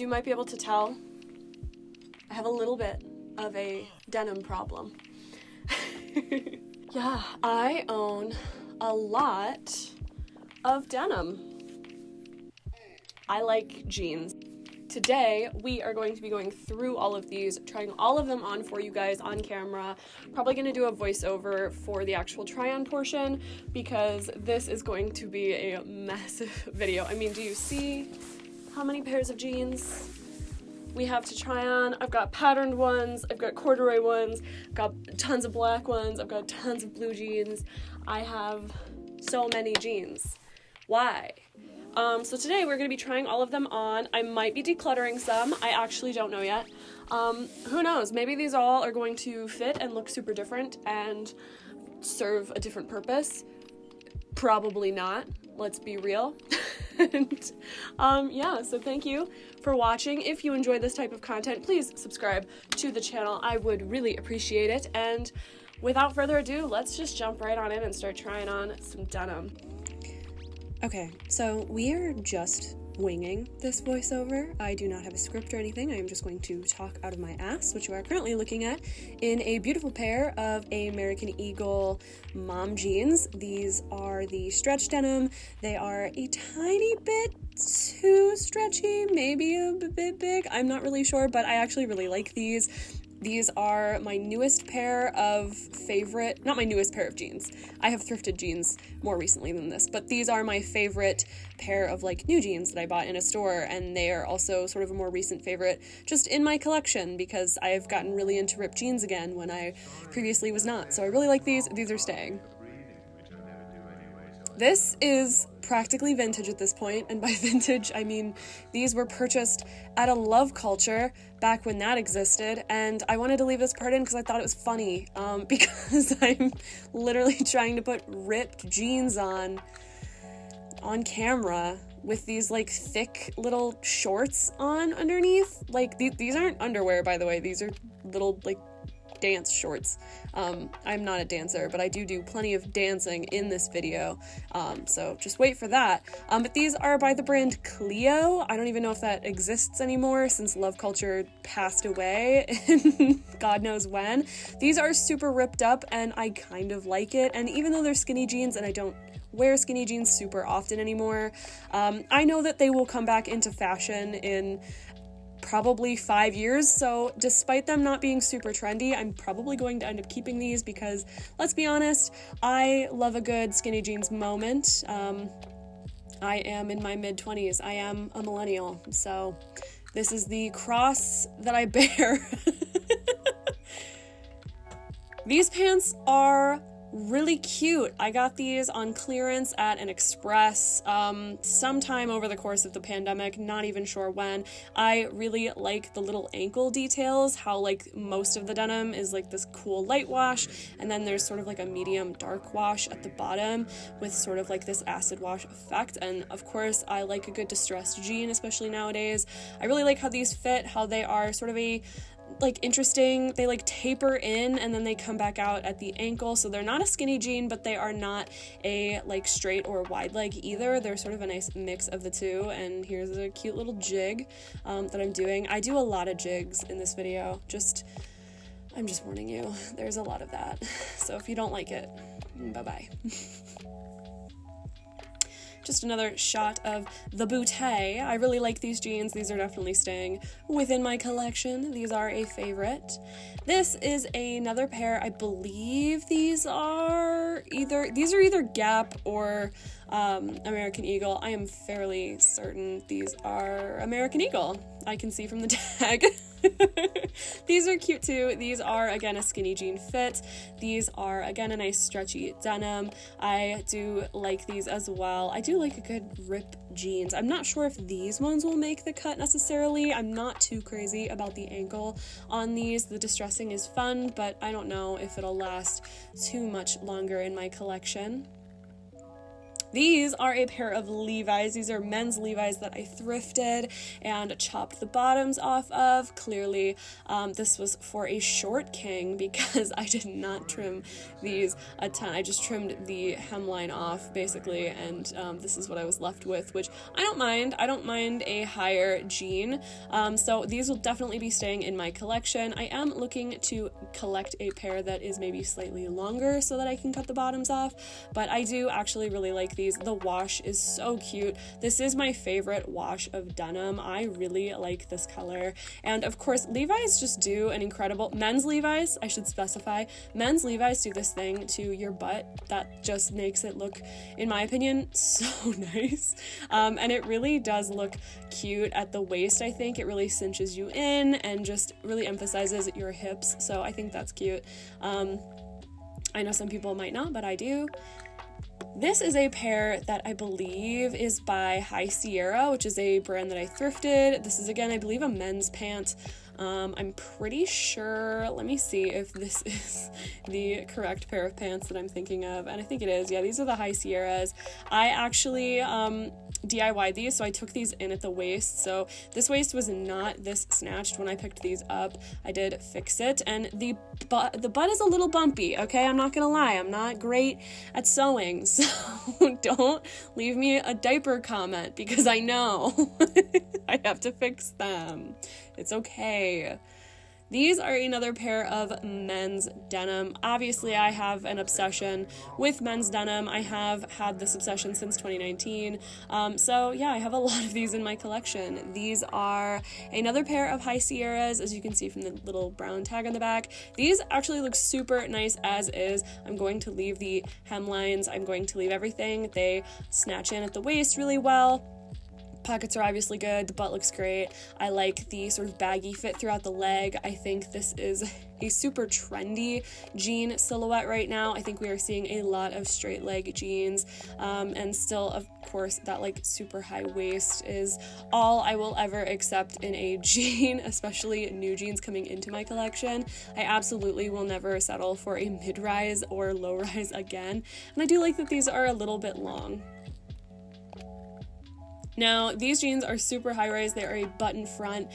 you might be able to tell, I have a little bit of a denim problem. yeah, I own a lot of denim. I like jeans. Today, we are going to be going through all of these, trying all of them on for you guys on camera. Probably going to do a voiceover for the actual try on portion because this is going to be a massive video. I mean, do you see how many pairs of jeans we have to try on? I've got patterned ones, I've got corduroy ones, I've got tons of black ones, I've got tons of blue jeans. I have so many jeans. Why? Um, so today we're to be trying all of them on. I might be decluttering some. I actually don't know yet. Um, who knows? Maybe these all are going to fit and look super different and serve a different purpose. Probably not. Let's be real. and um, yeah, so thank you for watching. If you enjoy this type of content, please subscribe to the channel. I would really appreciate it. And without further ado, let's just jump right on in and start trying on some denim. Okay, so we are just winging this voiceover. I do not have a script or anything. I am just going to talk out of my ass, which you are currently looking at in a beautiful pair of American Eagle mom jeans. These are the stretch denim. They are a tiny bit too stretchy, maybe a bit big. I'm not really sure, but I actually really like these. These are my newest pair of favorite, not my newest pair of jeans. I have thrifted jeans more recently than this, but these are my favorite pair of like new jeans that I bought in a store, and they are also sort of a more recent favorite just in my collection because I have gotten really into ripped jeans again when I previously was not. So I really like these. These are staying. This is practically vintage at this point, and by vintage, I mean these were purchased at a love culture back when that existed, and I wanted to leave this part in because I thought it was funny, um, because I'm literally trying to put ripped jeans on on camera with these like thick little shorts on underneath. Like th- these aren't underwear, by the way. These are little like dance shorts. Um, I'm not a dancer, but I do do plenty of dancing in this video, um, so just wait for that. Um, but these are by the brand Cleo. I don't even know if that exists anymore since Love Culture passed away, God knows when. These are super ripped up, and I kind of like it. And even though they're skinny jeans, and I don't wear skinny jeans super often anymore. Um, I know that they will come back into fashion in probably five years. So, despite them not being super trendy, I'm probably going to end up keeping these because, let's be honest, I love a good skinny jeans moment. Um, I am in my mid 20s, I am a millennial. So, this is the cross that I bear. These pants are really cute. I got these on clearance at an express um, sometime over the course of the pandemic, not even sure when. I really like the little ankle details, how like most of the denim is like this cool light wash, and then there's sort of like a medium dark wash at the bottom with sort of like this acid wash effect. And of course, I like a good distressed jean, especially nowadays. I really like how these fit, how they are sort of a like interesting. They like taper in and then they come back out at the ankle. So they're not a skinny jean, but they are not a like straight or wide leg either. They're sort of a nice mix of the two. And here's a cute little jig um, that I'm doing. I do a lot of jigs in this video. Just, I'm just warning you, there's a lot of that. So if you don't like it, bye bye. just another shot of the bootay. I really like these jeans. These are definitely staying within my collection. These are a favorite. This is another pair. I believe these are either these are either Gap or um, American Eagle. I am fairly certain these are American Eagle. I can see from the tag. These are cute too. These are again a skinny jean fit. These are again a nice stretchy denim. I do like these as well. I do like a good rip jeans. I'm not sure if these ones will make the cut necessarily. I'm not too crazy about the ankle on these. The distressing is fun, but I don't know if it'll last too much longer in my collection. These are a pair of Levi's. These are men's Levi's that I thrifted and chopped the bottoms off of. Clearly, um, this was for a short king because I did not trim these a ton. I just trimmed the hemline off basically, and um, this is what I was left with, which I don't mind. I don't mind a higher jean. Um, so these will definitely be staying in my collection. I am looking to collect a pair that is maybe slightly longer so that I can cut the bottoms off, but I do actually really like these. The wash is so cute. This is my favorite wash of denim. I really like this color. And of course, Levi's just do an incredible men's Levi's, I should specify. Men's Levi's do this thing to your butt that just makes it look, in my opinion, so nice. Um, and it really does look cute at the waist, I think. It really cinches you in and just really emphasizes your hips. So I think that's cute. Um, I know some people might not, but I do. This is a pair that I believe is by High Sierra, which is a brand that I thrifted. This is again, I believe, a men's pant. Um, I'm pretty sure, let me see if this is the correct pair of pants that I'm thinking of. And I think it is. Yeah, these are the High Sierras. I actually um, DIY these, so I took these in at the waist. So this waist was not this snatched when I picked these up. I did fix it, and the butt the butt is a little bumpy. Okay, I'm not gonna lie, I'm not great at sewing, so don't leave me a diaper comment because I know I have to fix them. It's okay. These are another pair of men's denim. Obviously, I have an obsession with men's denim. I have had this obsession since 2019. Um, so, yeah, I have a lot of these in my collection. These are another pair of High Sierras, as you can see from the little brown tag on the back. These actually look super nice as is. I'm going to leave the hemlines, I'm going to leave everything. They snatch in at the waist really well Pockets are obviously good, the butt looks great. I like the sort of baggy fit throughout the leg. I think this is a super trendy jean silhouette right now. I think we are seeing a lot of straight leg jeans, um, and still, of course, that like super high waist is all I will ever accept in a jean, especially new jeans coming into my collection. I absolutely will never settle for a mid rise or low rise again, and I do like that these are a little bit long. Now, these jeans are super high rise. They are a button front.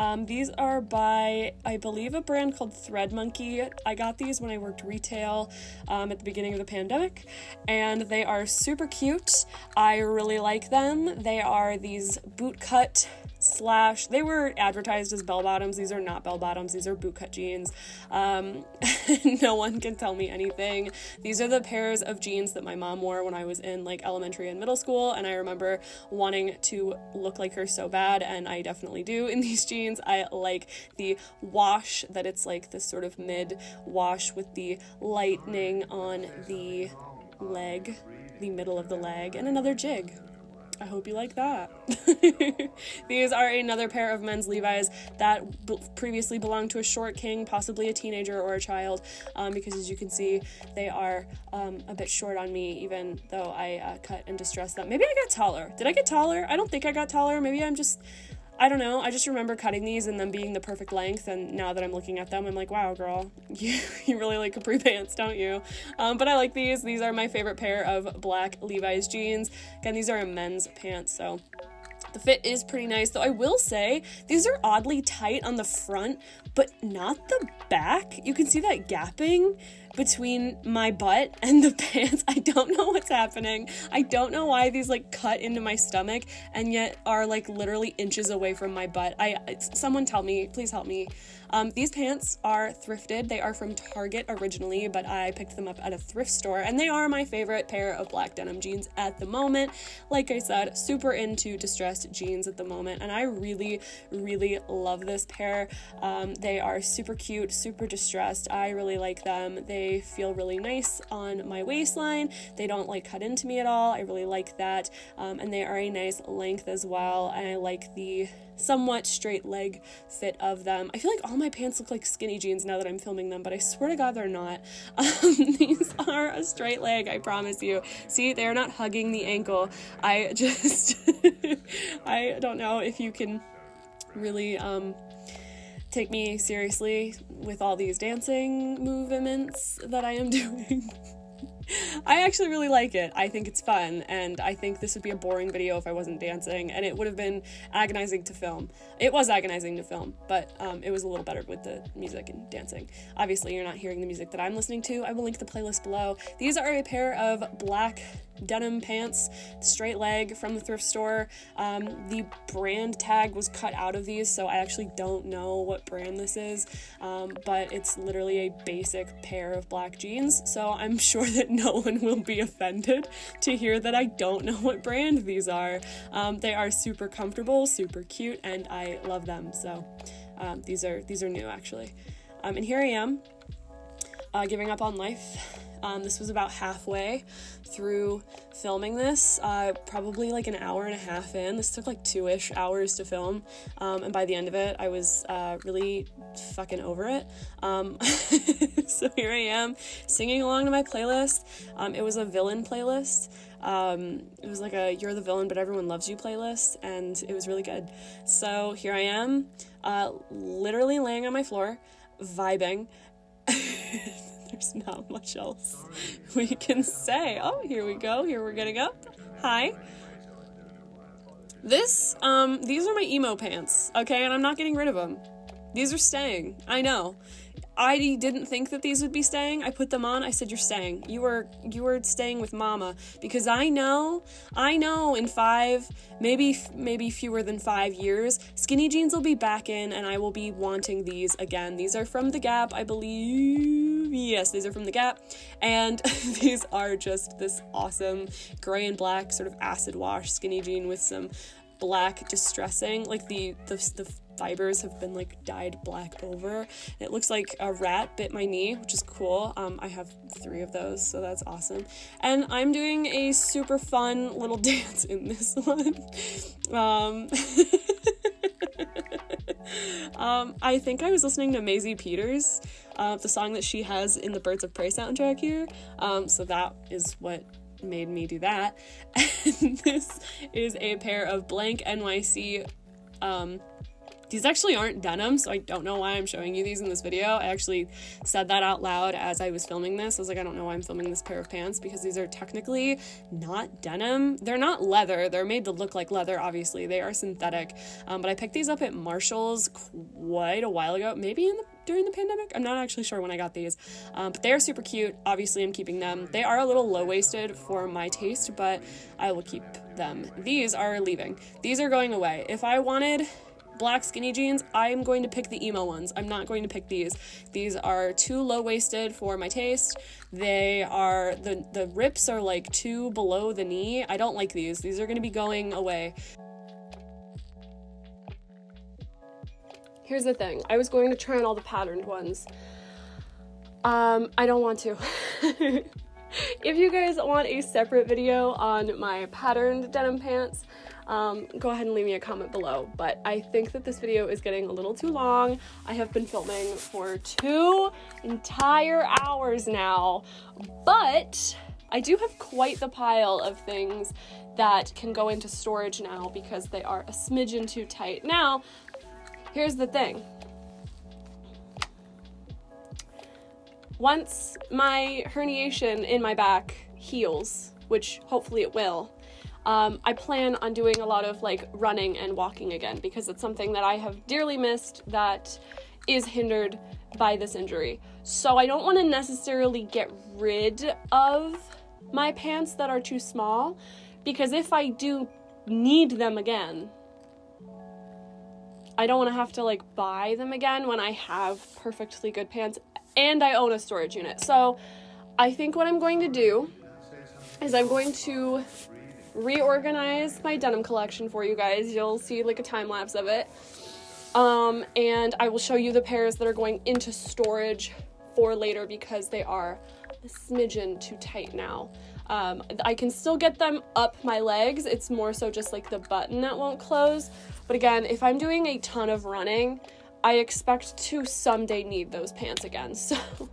Um, these are by, I believe, a brand called Thread Monkey. I got these when I worked retail um, at the beginning of the pandemic, and they are super cute. I really like them. They are these boot cut slash they were advertised as bell bottoms these are not bell bottoms these are bootcut jeans um, no one can tell me anything these are the pairs of jeans that my mom wore when i was in like elementary and middle school and i remember wanting to look like her so bad and i definitely do in these jeans i like the wash that it's like this sort of mid wash with the lightning on the leg the middle of the leg and another jig I hope you like that. These are another pair of men's Levi's that previously belonged to a short king, possibly a teenager or a child, um, because as you can see, they are um, a bit short on me, even though I uh, cut and distressed them. Maybe I got taller. Did I get taller? I don't think I got taller. Maybe I'm just I don't know. I just remember cutting these and them being the perfect length. And now that I'm looking at them, I'm like, wow, girl, you, you really like capri pants, don't you? Um, but I like these. These are my favorite pair of black Levi's jeans. Again, these are a men's pants, so the fit is pretty nice, though I will say these are oddly tight on the front, but not the back. You can see that gapping between my butt and the pants. I don't know what's happening. I don't know why these like cut into my stomach and yet are like literally inches away from my butt. I someone tell me, please help me. Um, these pants are thrifted. They are from Target originally, but I picked them up at a thrift store, and they are my favorite pair of black denim jeans at the moment. Like I said, super into distressed jeans at the moment, and I really, really love this pair. Um, they are super cute, super distressed. I really like them. They feel really nice on my waistline. They don't like cut into me at all. I really like that, um, and they are a nice length as well. And I like the somewhat straight leg fit of them. I feel like all my pants look like skinny jeans now that I'm filming them, but I swear to God they're not. Um, these are a straight leg, I promise you. See, they're not hugging the ankle. I just, I don't know if you can really um, take me seriously with all these dancing movements that I am doing. I actually really like it. I think it's fun, and I think this would be a boring video if I wasn't dancing, and it would have been agonizing to film. It was agonizing to film, but um, it was a little better with the music and dancing. Obviously, you're not hearing the music that I'm listening to. I will link the playlist below. These are a pair of black denim pants, straight leg from the thrift store. Um, the brand tag was cut out of these, so I actually don't know what brand this is, um, but it's literally a basic pair of black jeans, so I'm sure that no one will be offended to hear that I don't know what brand these are. Um, they are super comfortable, super cute, and I love them. So um, these are these are new actually. Um, and here I am, uh, giving up on life. Um, this was about halfway through filming this, uh, probably like an hour and a half in. This took like two ish hours to film, um, and by the end of it, I was uh, really fucking over it. Um, so here I am singing along to my playlist. Um, it was a villain playlist. Um, it was like a You're the Villain, but Everyone Loves You playlist, and it was really good. So here I am, uh, literally laying on my floor, vibing. There's not much else we can say. Oh, here we go. Here we're getting up. Hi. This, um, these are my emo pants, okay? And I'm not getting rid of them. These are staying. I know. I didn't think that these would be staying. I put them on. I said, "You're staying. You were you were staying with Mama because I know, I know. In five, maybe maybe fewer than five years, skinny jeans will be back in, and I will be wanting these again. These are from the Gap, I believe. Yes, these are from the Gap, and these are just this awesome gray and black sort of acid wash skinny jean with some black distressing, like the the the fibers have been like dyed black over. It looks like a rat bit my knee, which is cool. Um, I have three of those, so that's awesome. And I'm doing a super fun little dance in this one. Um, um, I think I was listening to Maisie Peters, uh, the song that she has in the Birds of Prey soundtrack here. Um, so that is what made me do that. And this is a pair of blank NYC um, these actually aren't denim, so I don't know why I'm showing you these in this video. I actually said that out loud as I was filming this. I was like, I don't know why I'm filming this pair of pants because these are technically not denim. They're not leather. They're made to look like leather, obviously. They are synthetic. Um, but I picked these up at Marshall's quite a while ago, maybe in the during the pandemic. I'm not actually sure when I got these, um, but they are super cute. Obviously, I'm keeping them. They are a little low waisted for my taste, but I will keep them. These are leaving. These are going away. If I wanted black skinny jeans, I'm going to pick the emo ones. I'm not going to pick these. These are too low waisted for my taste. They are, the, the rips are like too below the knee. I don't like these. These are going to be going away. Here's the thing I was going to try on all the patterned ones. Um, I don't want to. if you guys want a separate video on my patterned denim pants, um, go ahead and leave me a comment below. But I think that this video is getting a little too long. I have been filming for two entire hours now, but I do have quite the pile of things that can go into storage now because they are a smidgen too tight. Now, here's the thing. Once my herniation in my back heals, which hopefully it will, um, I plan on doing a lot of like running and walking again because it's something that I have dearly missed that is hindered by this injury. So I don't want to necessarily get rid of my pants that are too small because if I do need them again, I don't want to have to like buy them again when I have perfectly good pants and I own a storage unit. So I think what I'm going to do is I'm going to reorganize my denim collection for you guys. You'll see like a time lapse of it. Um, and I will show you the pairs that are going into storage for later because they are a smidgen too tight now. Um, I can still get them up my legs. It's more so just like the button that won't close. But again, if I'm doing a ton of running, I expect to someday need those pants again. So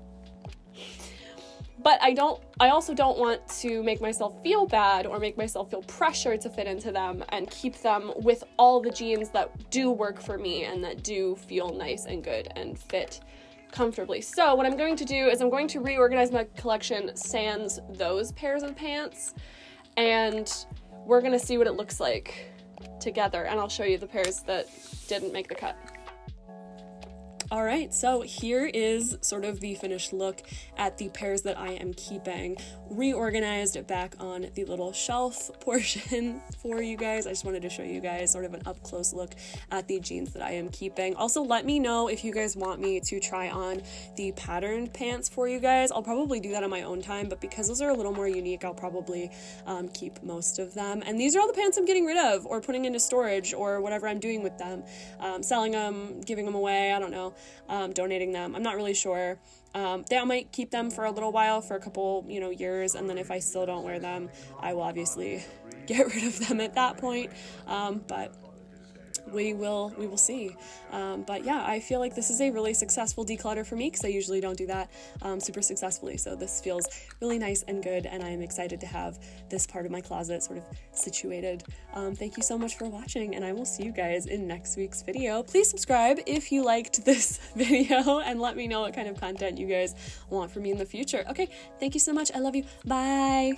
but I don't I also don't want to make myself feel bad or make myself feel pressure to fit into them and keep them with all the jeans that do work for me and that do feel nice and good and fit comfortably. So what I'm going to do is I'm going to reorganize my collection sans those pairs of pants and we're gonna see what it looks like together and I'll show you the pairs that didn't make the cut. All right, so here is sort of the finished look at the pairs that I am keeping reorganized back on the little shelf portion for you guys. I just wanted to show you guys sort of an up close look at the jeans that I am keeping. Also, let me know if you guys want me to try on the patterned pants for you guys. I'll probably do that on my own time, but because those are a little more unique, I'll probably um, keep most of them. And these are all the pants I'm getting rid of or putting into storage or whatever I'm doing with them, um, selling them, giving them away. I don't know um, donating them. I'm not really sure. Um, they, I might keep them for a little while, for a couple, you know, years, and then if I still don't wear them, I will obviously get rid of them at that point. Um, but we will we will see. Um, but yeah, I feel like this is a really successful declutter for me because I usually don't do that um, super successfully. So this feels really nice and good, and I'm excited to have this part of my closet sort of situated. Um, thank you so much for watching, and I will see you guys in next week's video. Please subscribe if you liked this video, and let me know what kind of content you guys want from me in the future. Okay, thank you so much. I love you. Bye.